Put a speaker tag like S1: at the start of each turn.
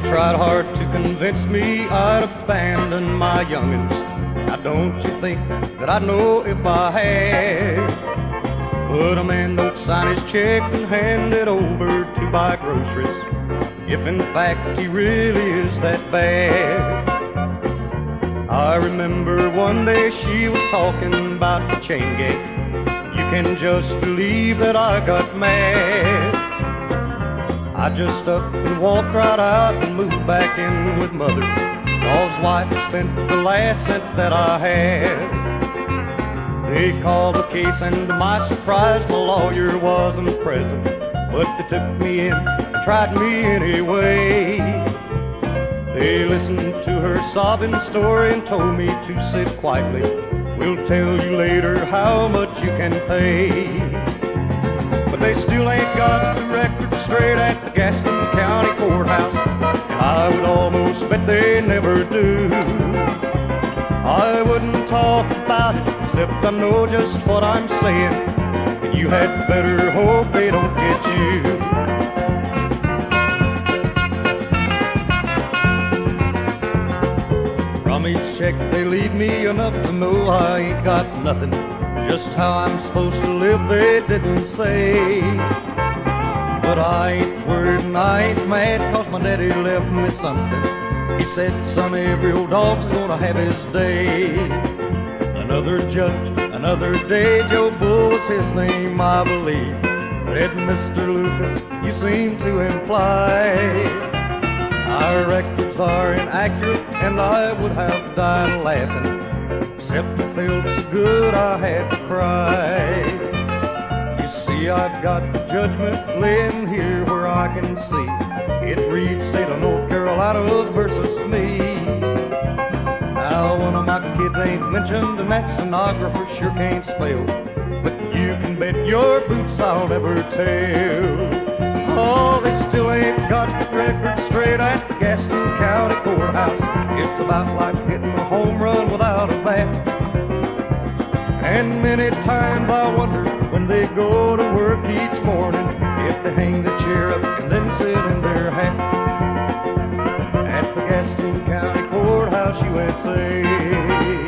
S1: tried hard to convince me I'd abandon my youngins. Now don't you think that I'd know if I had? But a man don't sign his check and hand it over to buy groceries. If in fact he really is that bad. I remember one day she was talking about the chain gang. You can just believe that I got mad. I just up and walked right out and moved back in with mother. Cause wife had spent the last cent that I had. They called the case, and to my surprise, my lawyer wasn't present. But they took me in and tried me anyway. They listened to her sobbing story and told me to sit quietly. We'll tell you later how much you can pay. But they still ain't got the record straight at the Gaston County Courthouse. I would almost bet they never do. I wouldn't talk about it, except I know just what I'm saying. And you had better hope they don't get you. Each check they leave me enough to know I ain't got nothing. Just how I'm supposed to live they didn't say. But I ain't worried and I ain't mad cause my daddy left me something. He said, son, every old dog's gonna have his day. Another judge, another day, Joe Bull was his name, I believe. Said, Mr. Lucas, you seem to imply our records are inaccurate, and I would have died laughing. Except it felt so good I had to cry. You see, I've got the judgment laying here where I can see. It reads State of North Carolina versus me. Now, one of my kids ain't mentioned, and that stenographer sure can't spell. But you can bet your boots I'll never tell. Oh, they still ain't got straight at the Gaston County Courthouse. It's about like hitting a home run without a bat. And many times I wonder when they go to work each morning if they hang the chair up and then sit in their hat at the Gaston County Courthouse, USA.